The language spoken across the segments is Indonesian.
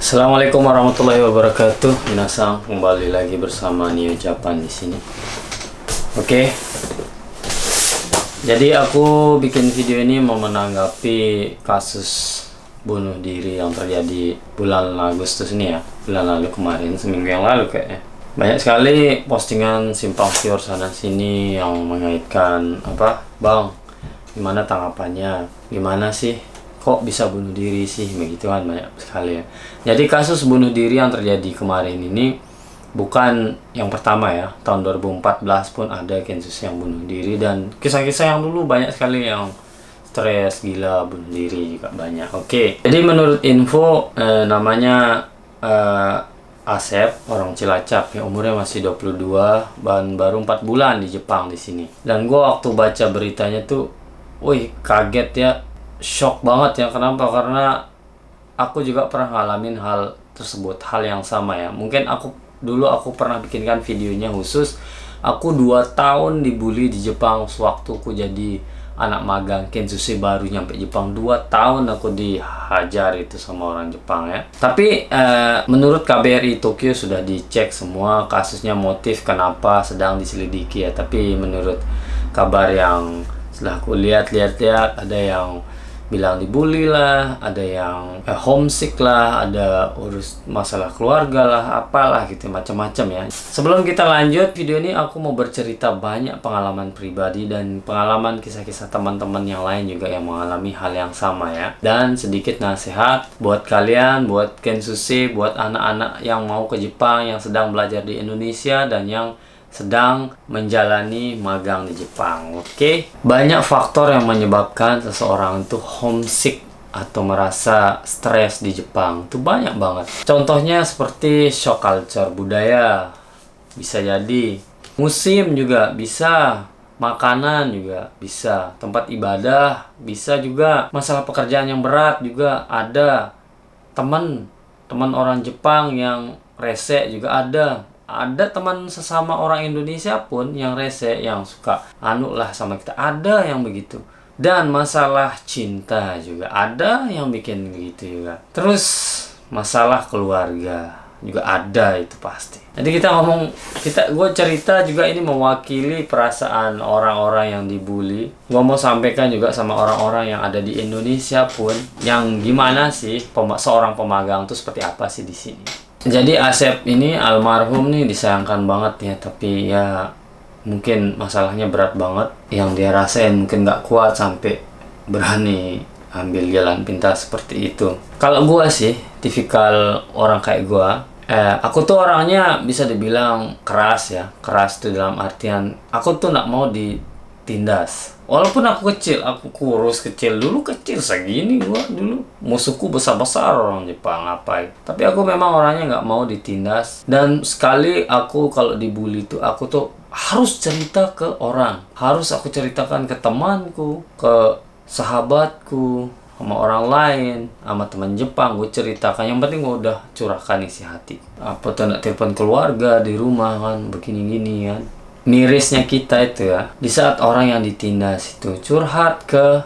Assalamualaikum warahmatullahi wabarakatuh. Minasang kembali lagi bersama Neo Japan di sini. Oke. Jadi aku bikin video ini mau menanggapi kasus bunuh diri yang terjadi bulan Agustus ini ya. Bulan lalu kemarin, seminggu yang lalu kayaknya. Banyak sekali postingan simpang siur sana sini yang mengaitkan apa? Bang, gimana tanggapannya? Gimana sih kok bisa bunuh diri sih? Begitu kan banyak sekali ya. Jadi kasus bunuh diri yang terjadi kemarin ini bukan yang pertama ya. Tahun 2014 pun ada kasus yang bunuh diri dan kisah-kisah yang dulu banyak sekali yang stres gila bunuh diri juga banyak. Oke jadi menurut info eh, namanya eh, Asep orang Cilacap yang umurnya masih 22 dan baru 4 bulan di Jepang di sini. Dan gue waktu baca beritanya tuh wih kaget ya shock banget ya. Kenapa? Karena aku juga pernah ngalamin hal tersebut hal yang sama ya. Mungkin aku dulu aku pernah bikinkan videonya khusus. Aku dua tahun dibully di Jepang sewaktu aku jadi anak magang Kensushi baru nyampe Jepang. Dua tahun aku dihajar itu sama orang Jepang ya. Tapi eh, menurut KBRI Tokyo sudah dicek semua kasusnya motif kenapa sedang diselidiki ya. Tapi menurut kabar yang setelah aku lihat-lihat-lihat ada yang bilang dibully lah, ada yang eh, homesick lah, ada urus masalah keluarga lah, apalah gitu macam-macam ya. Sebelum kita lanjut video ini aku mau bercerita banyak pengalaman pribadi dan pengalaman kisah-kisah teman-teman yang lain juga yang mengalami hal yang sama ya. Dan sedikit nasihat buat kalian, buat Kensusi, buat anak-anak yang mau ke Jepang yang sedang belajar di Indonesia dan yang sedang menjalani magang di Jepang. Oke, okay? banyak faktor yang menyebabkan seseorang itu homesick atau merasa stres di Jepang. Itu banyak banget. Contohnya seperti shock culture budaya bisa jadi musim juga bisa makanan juga bisa tempat ibadah bisa juga masalah pekerjaan yang berat juga ada teman teman orang Jepang yang rese juga ada ada teman sesama orang Indonesia pun yang rese yang suka anu lah sama kita. Ada yang begitu. Dan masalah cinta juga. Ada yang bikin begitu juga. Terus masalah keluarga juga ada itu pasti. Jadi kita ngomong kita gue cerita juga ini mewakili perasaan orang-orang yang dibully. Gue mau sampaikan juga sama orang-orang yang ada di Indonesia pun yang gimana sih seorang pemagang itu seperti apa sih di sini jadi Asep ini almarhum nih disayangkan banget ya. Tapi ya mungkin masalahnya berat banget. Yang dia rasain mungkin nggak kuat sampai berani ambil jalan pintas seperti itu. Kalau gua sih tipikal orang kayak gua eh, aku tuh orangnya bisa dibilang keras ya. Keras tuh dalam artian aku tuh nggak mau ditindas walaupun aku kecil aku kurus kecil. Dulu kecil segini gua dulu. Musuhku besar besar orang Jepang apa tapi aku memang orangnya nggak mau ditindas. Dan sekali aku kalau dibully tuh aku tuh harus cerita ke orang. Harus aku ceritakan ke temanku ke sahabatku sama orang lain sama teman Jepang. Gue ceritakan. Yang penting gue udah curahkan isi hati. Apa tuh nak telepon keluarga di rumah kan begini gini kan mirisnya kita itu ya. Di saat orang yang ditindas itu curhat ke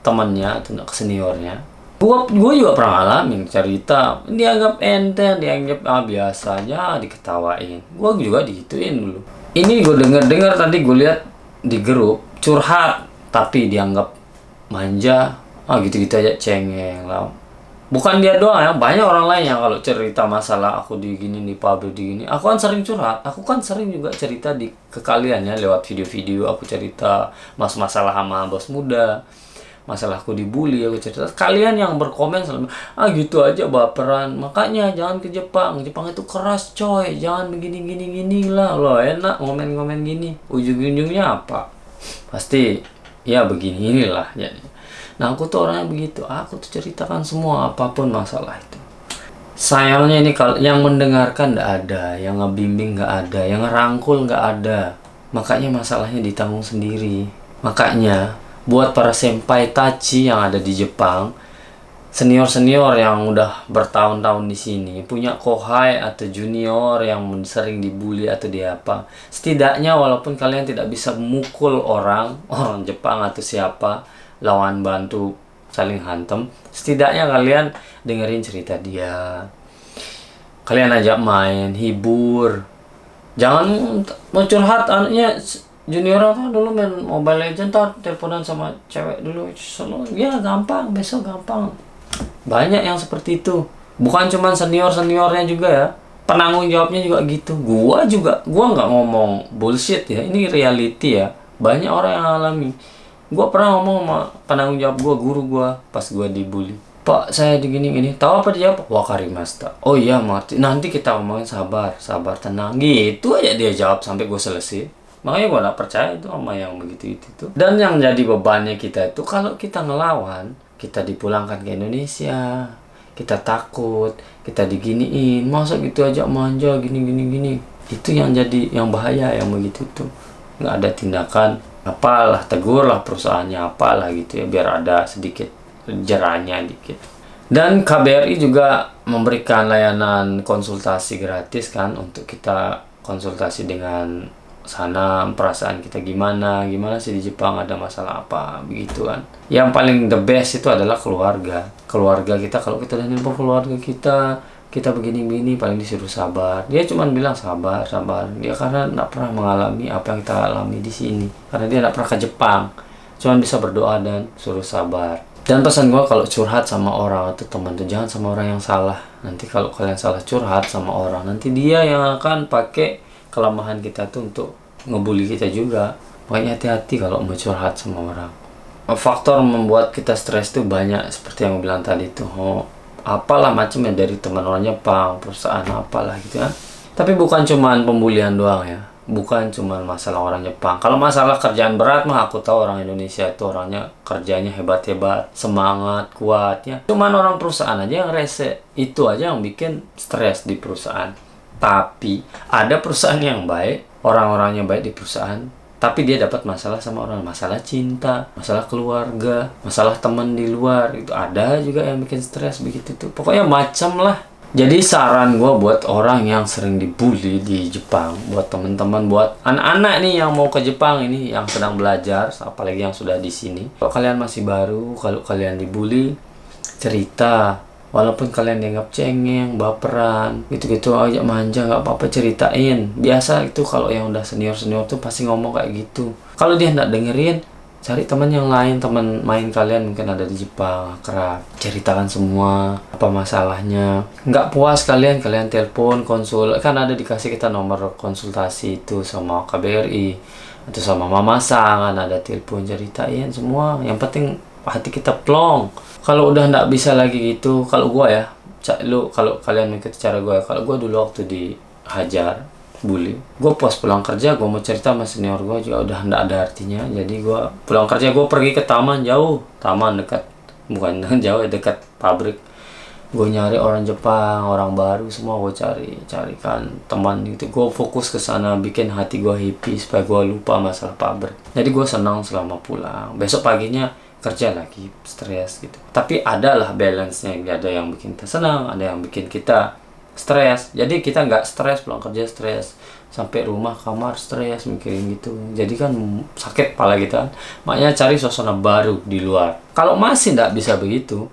temannya atau ke seniornya. Gua gua juga pernah ngalamin cerita dianggap ente dianggap ah biasa aja diketawain. Gua juga digituin dulu. Ini gue denger dengar tadi gue lihat di grup curhat tapi dianggap manja. Ah gitu gitu aja cengeng lah bukan dia doang ya banyak orang lain yang kalau cerita masalah aku di gini di pabrik di gini aku kan sering curhat. Aku kan sering juga cerita di ke kalian ya lewat video-video aku cerita mas masalah sama bos muda masalah aku dibully aku cerita. Kalian yang berkomen selalu ah gitu aja baperan. Makanya jangan ke Jepang. Jepang itu keras coy. Jangan begini gini gini lah. Lo enak ngomen-ngomen gini. Ujung-ujungnya apa? Pasti ya begini inilah jadi Nah aku tuh orangnya begitu, aku tuh ceritakan semua apa pun masalah itu. Sayangnya ini kalau yang mendengarkan nggak ada, yang ngebimbing nggak ada, yang ngerangkul nggak ada. Makanya masalahnya ditanggung sendiri. Makanya buat para senpai tachi yang ada di Jepang, senior-senior yang udah bertahun-tahun di sini, punya kohai atau junior yang sering dibully atau di apa. Setidaknya walaupun kalian tidak bisa memukul orang, orang Jepang atau siapa, lawan bantu saling hantem. Setidaknya kalian dengerin cerita dia. Kalian ajak main hibur. Jangan mau curhat anaknya junior tuh dulu main mobile legend tuh teleponan sama cewek dulu. Selalu ya gampang besok gampang. Banyak yang seperti itu. Bukan cuma senior seniornya juga ya. Penanggung jawabnya juga gitu. Gua juga gua nggak ngomong bullshit ya. Ini reality ya. Banyak orang yang alami gua pernah ngomong sama penanggung jawab gua guru gua pas gua dibully. Pak saya digini gini tahu apa dia? Jawab wakarimasta oh iya mati. Nanti kita ngomongin sabar sabar tenang. Gitu aja dia jawab sampai gua selesai. Makanya gua nggak percaya itu sama yang begitu itu, itu. Dan yang jadi bebannya kita itu kalau kita ngelawan kita dipulangkan ke Indonesia kita takut kita diginiin masa gitu aja manja gini gini gini. Itu yang jadi yang bahaya yang begitu tuh nggak ada tindakan apalah tegurlah perusahaannya apalah gitu ya biar ada sedikit jerahnya dikit. Dan KBRI juga memberikan layanan konsultasi gratis kan untuk kita konsultasi dengan sana perasaan kita gimana gimana sih di Jepang ada masalah apa begitu kan. Yang paling the best itu adalah keluarga. Keluarga kita kalau kita udah keluarga kita kita begini-begini paling disuruh sabar. Dia cuma bilang sabar sabar. Dia karena tidak pernah mengalami apa yang kita alami di sini. Karena dia tidak pernah ke Jepang. Cuma bisa berdoa dan suruh sabar. Dan pesan gue kalau curhat sama orang atau teman tuh jangan sama orang yang salah. Nanti kalau kalian salah curhat sama orang. Nanti dia yang akan pakai kelemahan kita tuh untuk ngebully kita juga. Makanya hati-hati kalau mau curhat sama orang. Faktor membuat kita stres tuh banyak seperti yang gue bilang tadi tuh apalah macam ya dari teman orang Jepang perusahaan apalah gitu kan tapi bukan cuman pembulian doang ya bukan cuma masalah orang Jepang. Kalau masalah kerjaan berat mah aku tahu orang Indonesia itu orangnya kerjanya hebat-hebat, semangat, kuatnya. Cuman orang perusahaan aja yang rese. Itu aja yang bikin stres di perusahaan. Tapi ada perusahaan yang baik, orang-orangnya baik di perusahaan, tapi dia dapat masalah sama orang, masalah cinta, masalah keluarga, masalah teman di luar, itu ada juga yang bikin stres begitu tuh. Pokoknya macam lah. Jadi saran gue buat orang yang sering dibully di Jepang, buat teman-teman, buat anak-anak nih yang mau ke Jepang ini, yang sedang belajar, apalagi yang sudah di sini. Kalau kalian masih baru, kalau kalian dibully, cerita walaupun kalian dianggap cengeng baperan gitu-gitu aja manja nggak apa-apa ceritain. Biasa itu kalau yang udah senior senior tuh pasti ngomong kayak gitu. Kalau dia nggak dengerin cari teman yang lain teman main kalian mungkin ada di Jepang kerap ceritakan semua apa masalahnya. Nggak puas kalian kalian telepon konsul. Kan ada dikasih kita nomor konsultasi itu sama KBRI atau sama Mama Sang ada telepon ceritain semua. Yang penting hati kita plong. Kalau udah nggak bisa lagi gitu kalau gua ya cak lu kalau kalian mengikuti cara gua ya, kalau gua dulu waktu dihajar bully gua pas pulang kerja gua mau cerita sama senior gua juga udah nggak ada artinya. Jadi gua pulang kerja gua pergi ke taman jauh. Taman dekat bukan jauh ya dekat pabrik. Gue nyari orang Jepang orang baru semua gue cari carikan teman gitu. Gue fokus ke sana bikin hati gue happy supaya gue lupa masalah pabrik. Jadi gue senang selama pulang. Besok paginya kerja lagi stres gitu. Tapi adalah balance nya ada yang bikin kita senang ada yang bikin kita stres. Jadi kita nggak stres pulang kerja stres. Sampai rumah kamar stres mikirin gitu. Jadi kan sakit pala kita makanya cari suasana baru di luar. Kalau masih nggak bisa begitu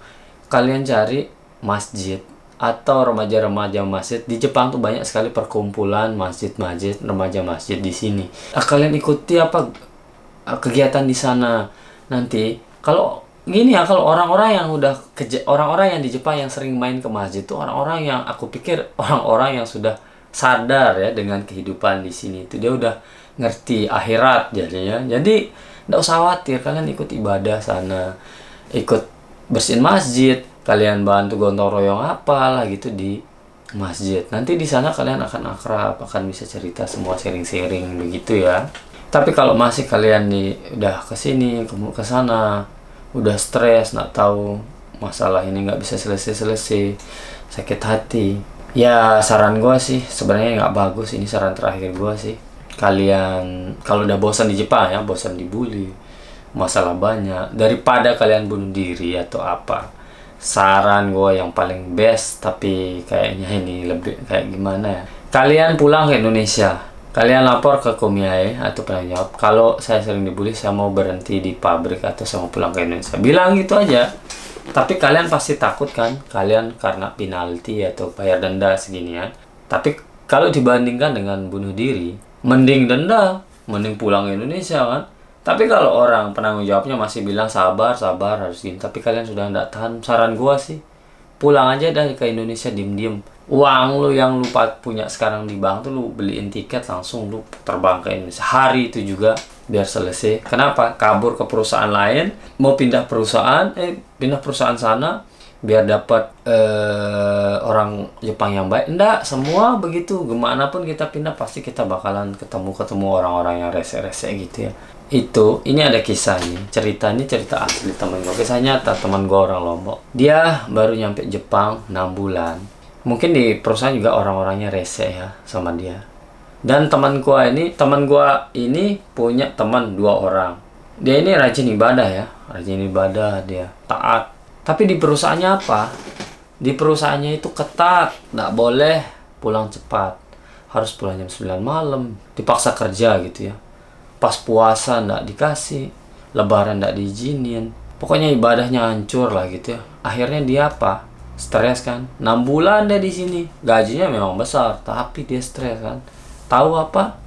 kalian cari masjid atau remaja-remaja masjid. Di Jepang tuh banyak sekali perkumpulan masjid-masjid remaja masjid di sini. Nah, kalian ikuti apa kegiatan di sana nanti kalau gini ya kalau orang-orang yang udah orang-orang yang di Jepang yang sering main ke masjid itu orang-orang yang aku pikir orang-orang yang sudah sadar ya dengan kehidupan di sini itu dia udah ngerti akhirat jadinya. Jadi nggak usah khawatir kalian ikut ibadah sana ikut bersihin masjid kalian bantu gontong royong apa lah gitu di masjid. Nanti di sana kalian akan akrab akan bisa cerita semua sharing-sharing begitu ya. Tapi kalau masih kalian nih udah ke sini ke sana udah stres nggak tahu masalah ini nggak bisa selesai-selesai. Sakit hati. Ya saran gue sih sebenarnya nggak bagus ini saran terakhir gue sih. Kalian kalau udah bosan di Jepang ya bosan dibully masalah banyak. Daripada kalian bunuh diri atau apa saran gue yang paling best tapi kayaknya ini lebih kayak gimana ya. Kalian pulang ke Indonesia kalian lapor ke Kumiai atau penanggung jawab kalau saya sering dibully saya mau berhenti di pabrik atau saya mau pulang ke Indonesia. Bilang gitu aja. Tapi kalian pasti takut kan? Kalian karena penalti atau bayar denda seginian. Tapi kalau dibandingkan dengan bunuh diri mending denda mending pulang ke Indonesia kan? Tapi kalau orang penanggung jawabnya masih bilang sabar sabar harus gini. Tapi kalian sudah tidak tahan. Saran gua sih pulang aja dah ke Indonesia diem-diem. Uang lu yang lu punya sekarang di bank tuh lu beliin tiket langsung lu terbang ke Indonesia. Hari itu juga biar selesai. Kenapa? Kabur ke perusahaan lain mau pindah perusahaan eh pindah perusahaan sana biar dapat eh, orang Jepang yang baik. Enggak semua begitu. Gimana pun kita pindah pasti kita bakalan ketemu ketemu orang-orang yang rese-rese gitu ya itu ini ada kisah nih cerita ini cerita asli temen gue kisah nyata teman gue orang Lombok. Dia baru nyampe Jepang 6 bulan. Mungkin di perusahaan juga orang-orangnya rese ya sama dia. Dan teman gue ini teman gue ini punya teman dua orang. Dia ini rajin ibadah ya rajin ibadah dia taat. Tapi di perusahaannya apa? Di perusahaannya itu ketat nggak boleh pulang cepat. Harus pulang jam 9 malam dipaksa kerja gitu ya pas puasa ndak dikasih lebaran ndak diizinin. Pokoknya ibadahnya hancur lah gitu ya. Akhirnya dia apa? Stres kan? 6 bulan deh di sini. Gajinya memang besar tapi dia stres kan. Tahu apa?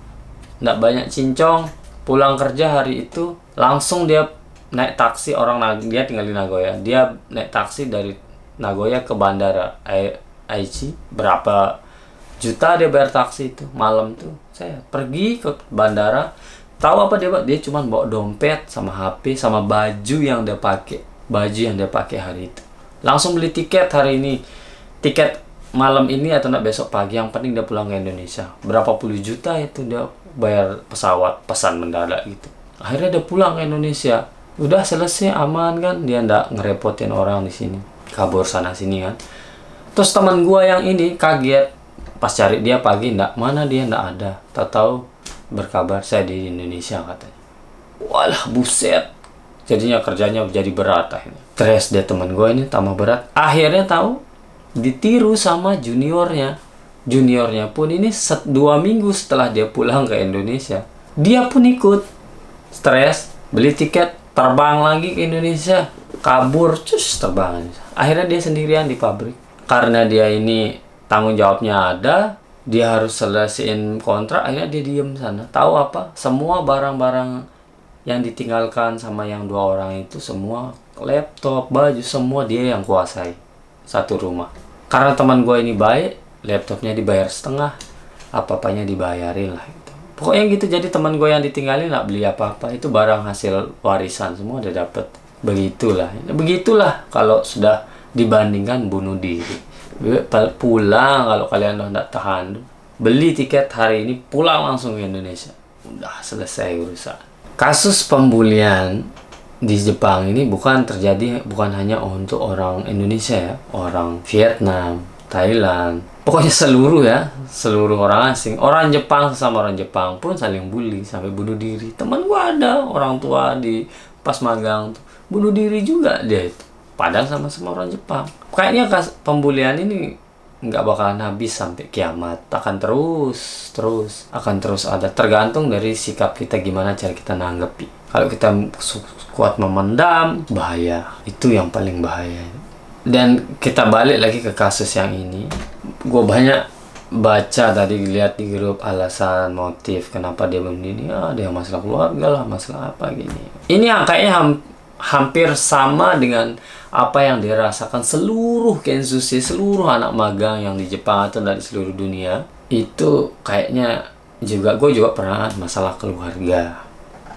Ndak banyak cincong. Pulang kerja hari itu langsung dia naik taksi orang dia tinggal di Nagoya. Dia naik taksi dari Nagoya ke bandara Aichi. Berapa juta dia bayar taksi itu malam tuh. Saya pergi ke bandara tahu apa dia dia cuma bawa dompet sama HP sama baju yang dia pakai. Baju yang dia pakai hari itu. Langsung beli tiket hari ini. Tiket malam ini atau nak besok pagi yang penting dia pulang ke Indonesia. Berapa puluh juta itu dia bayar pesawat pesan mendadak gitu. Akhirnya dia pulang ke Indonesia. Udah selesai aman kan? Dia ndak ngerepotin orang di sini. Kabur sana sini kan? Terus teman gua yang ini kaget. Pas cari dia pagi ndak mana dia? Ndak ada. Tak tahu berkabar saya di Indonesia katanya. Walah buset. Jadinya kerjanya jadi berat akhirnya. Stres dia teman gue ini tambah berat. Akhirnya tahu ditiru sama juniornya. Juniornya pun ini set, dua minggu setelah dia pulang ke Indonesia. Dia pun ikut. Stres, beli tiket, terbang lagi ke Indonesia. Kabur, cus terbang. Akhirnya dia sendirian di pabrik. Karena dia ini tanggung jawabnya ada, dia harus selesaiin kontrak akhirnya dia diem sana. Tahu apa? Semua barang-barang yang ditinggalkan sama yang dua orang itu semua laptop baju semua dia yang kuasai satu rumah. Karena teman gue ini baik laptopnya dibayar setengah apa-apanya dibayarin lah gitu. pokoknya gitu jadi teman gue yang ditinggalin nggak beli apa-apa. Itu barang hasil warisan semua udah dapet. Begitulah. Begitulah kalau sudah dibandingkan bunuh diri pulang kalau kalian udah tidak tahan. Beli tiket hari ini pulang langsung ke Indonesia. Udah selesai urusan. Kasus pembulian di Jepang ini bukan terjadi bukan hanya untuk orang Indonesia ya orang Vietnam Thailand. Pokoknya seluruh ya seluruh orang asing. Orang Jepang sama orang Jepang pun saling bully sampai bunuh diri. Teman gua ada orang tua di pas magang bunuh diri juga dia itu padahal sama-sama orang Jepang. Kayaknya pembulian ini nggak bakalan habis sampai kiamat. Akan terus terus akan terus ada. Tergantung dari sikap kita gimana cara kita nanggepi. Kalau kita kuat memendam bahaya. Itu yang paling bahaya. Dan kita balik lagi ke kasus yang ini. Gue banyak baca tadi lihat di grup alasan motif kenapa dia begini ah dia masalah keluarga lah masalah apa gini. Ini kayaknya ham hampir sama dengan apa yang dirasakan seluruh Kensuke, seluruh anak magang yang di Jepang atau dari seluruh dunia itu kayaknya juga gue juga pernah masalah keluarga.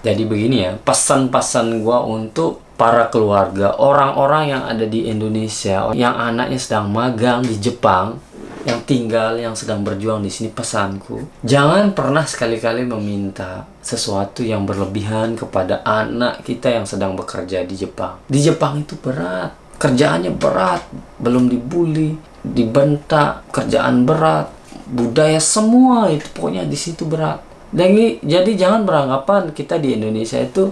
Jadi begini ya, pesan-pesan gue untuk para keluarga, orang-orang yang ada di Indonesia, yang anaknya sedang magang di Jepang, yang tinggal, yang sedang berjuang di sini pesanku, jangan pernah sekali-kali meminta sesuatu yang berlebihan kepada anak kita yang sedang bekerja di Jepang. Di Jepang itu berat, kerjaannya berat, belum dibully, dibentak, kerjaan berat, budaya semua itu pokoknya di situ berat. Dan jadi jangan beranggapan kita di Indonesia itu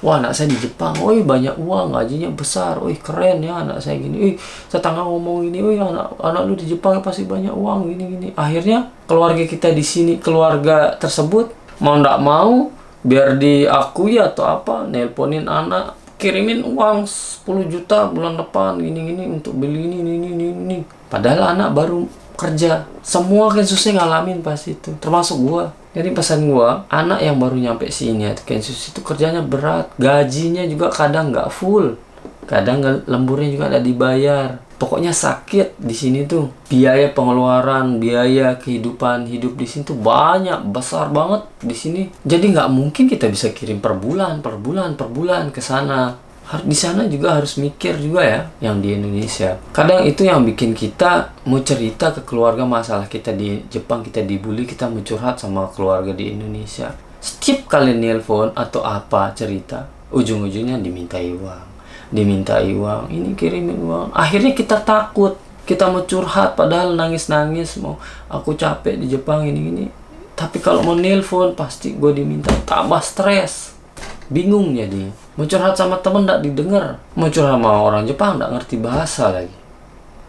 wah anak saya di Jepang, oi banyak uang, gajinya besar, oi keren ya anak saya gini, oi tetangga ngomong gini, oi anak anak lu di Jepang pasti banyak uang gini gini. Akhirnya keluarga kita di sini, keluarga tersebut mau ndak mau biar diakui atau apa, nelponin anak, kirimin uang 10 juta bulan depan gini gini untuk beli ini ini ini ini. Padahal anak baru kerja, semua susah ngalamin pas itu, termasuk gua jadi pesan gua, anak yang baru nyampe sini atau Kansas itu kerjanya berat, gajinya juga kadang nggak full, kadang lemburnya juga ada dibayar. Pokoknya sakit di sini tuh. Biaya pengeluaran, biaya kehidupan hidup di sini tuh banyak, besar banget di sini. Jadi nggak mungkin kita bisa kirim per bulan, per bulan, per bulan ke sana di sana juga harus mikir juga ya yang di Indonesia kadang itu yang bikin kita mau cerita ke keluarga masalah kita di Jepang kita dibully kita mau curhat sama keluarga di Indonesia setiap kali nelpon atau apa cerita ujung-ujungnya dimintai uang dimintai uang. Ini kirimin uang. Akhirnya kita takut. Kita mau curhat padahal nangis-nangis mau aku capek di Jepang ini ini. Tapi kalau mau nelpon pasti gue diminta. Tambah stres. Bingung jadi. Mau curhat sama temen nggak didengar. Mau curhat sama orang Jepang nggak ngerti bahasa lagi.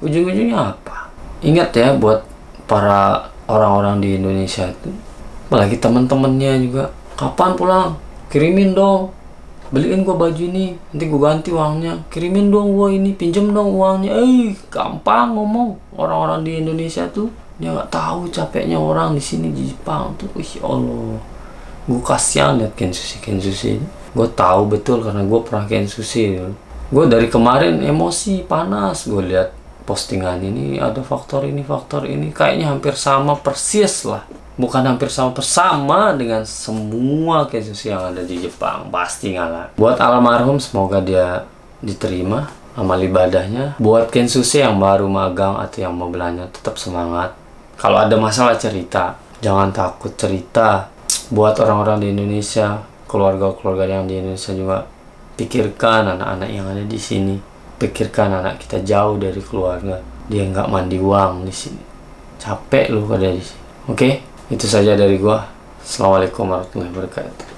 Ujung-ujungnya apa? Ingat ya buat para orang-orang di Indonesia itu apalagi teman-temannya juga kapan pulang? Kirimin dong beliin gua baju ini nanti gua ganti uangnya. Kirimin dong gua ini pinjem dong uangnya. Eh gampang ngomong. Orang-orang di Indonesia tuh dia nggak tahu capeknya orang di sini di Jepang tuh. Ih Allah. Gue kasihan liat Kensushi Kensushi gue tahu betul karena gue pernah Kensushi gue dari kemarin emosi panas. Gue lihat postingan ini ada faktor ini faktor ini. Kayaknya hampir sama persis lah bukan hampir sama persama dengan semua Kensushi yang ada di Jepang pasti ngalah buat almarhum semoga dia diterima amal ibadahnya buat Kensushi yang baru magang atau yang mau belanja tetap semangat kalau ada masalah cerita jangan takut cerita buat orang-orang di Indonesia, keluarga-keluarga yang di Indonesia juga pikirkan anak-anak yang ada di sini. Pikirkan anak kita jauh dari keluarga, dia nggak mandi uang di sini. Capek lu pada di sini. Oke, itu saja dari gua. Assalamualaikum warahmatullahi wabarakatuh.